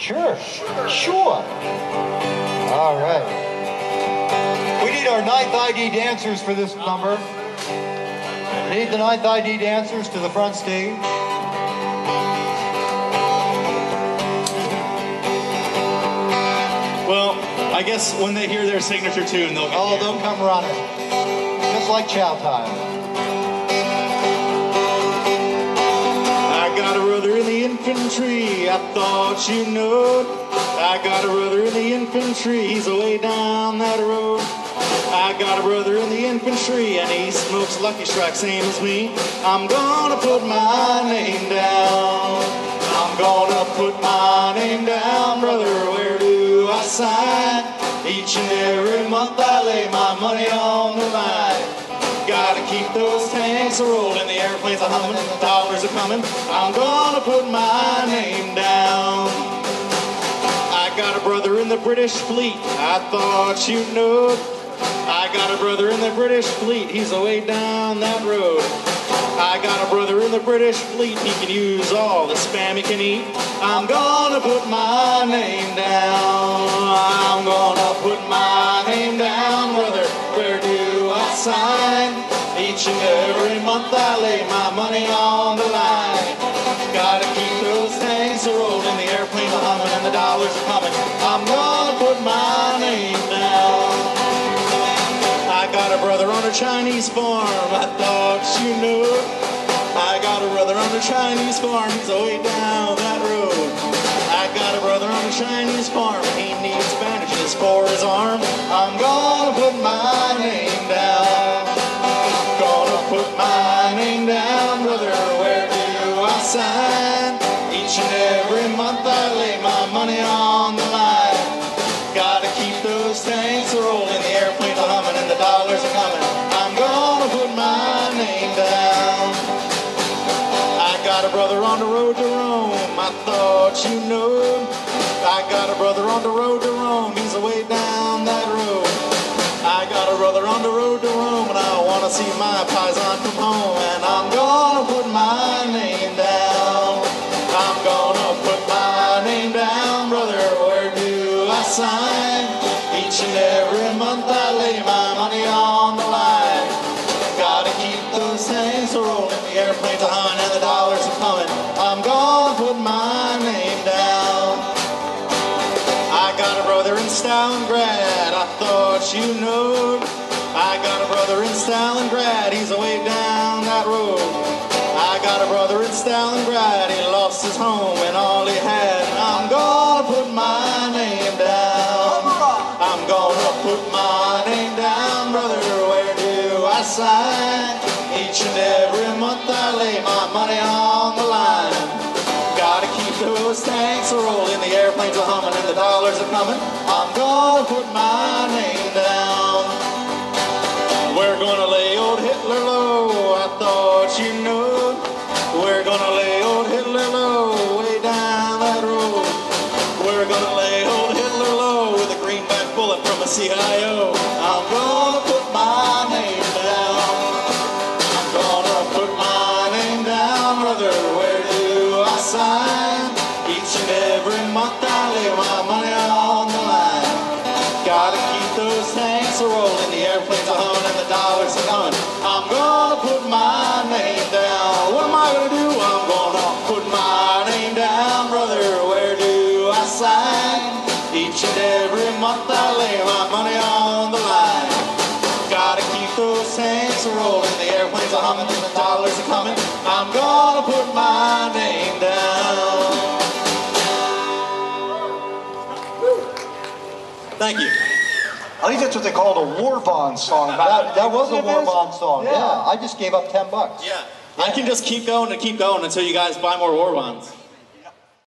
Sure. Sure. All right. We need our ninth ID dancers for this number. We need the ninth ID dancers to the front stage. Well, I guess when they hear their signature tune, they'll. Oh, they'll come running. Just like chow time. Thought you know. I got a brother in the infantry. He's away down that road. I got a brother in the infantry and he smokes Lucky Strike same as me. I'm gonna put my name down. I'm gonna put my name down, brother. Where do I sign? Each and every month I lay my money on the line. Gotta keep those tanks a rolling, the airplanes are humming, dollars are coming. I'm gonna put my name down. In the British fleet. I thought you know. I got a brother in the British fleet. He's away down that road. I got a brother in the British fleet. He can use all the spam he can eat. I'm gonna put my name down. I'm gonna put my name down, brother. Where do I sign? Each and every month I lay my money on the line. Chinese farm. I thought you knew. I got a brother on a Chinese farm. He's way down that road. I got a brother on a Chinese farm. He needs bandages for his arm. I'm gonna put my name down. Gonna put my name down, brother. Where do I sign? Each and every month I lay my money on thought you know. I got a brother on the road to Rome. He's away down that road. I got a brother on the road to Rome, and I wanna see my paisan come home. And I'm gonna put my name down. I'm gonna put my name down, brother. Where do I sign? Each and every month I lay my money on the line. Gotta keep those tanks rolling, the airplanes I thought you know. I got a brother in Stalingrad, he's away down that road. I got a brother in Stalingrad, he lost his home and all he had. I'm gonna put my name down. I'm gonna put my name down, brother. Where do I sign? Each and every month I lay my money on those tanks are rolling, the airplanes are humming, and the dollars are coming. I'm gonna put my name down. We're gonna lay old Hitler low, I thought you knew. We're gonna lay old Hitler low, way down that road. We're gonna lay old Hitler low with a greenback bullet from a CIO. I'm gonna Gotta keep those tanks rolling, the airplanes are humming, and the dollars are coming. I'm gonna put my name down. What am I gonna do? I'm gonna put my name down, brother. Where do I sign? Each and every month I lay my money on the line. Gotta keep those tanks rolling, the airplanes are humming, and the dollars are coming. I'm gonna put my name down. Thank you. I think that's what they call a war bond song. That, that was a war bond song. Yeah. Yeah. I just gave up 10 bucks. Yeah. I can just keep going and keep going until you guys buy more war bonds.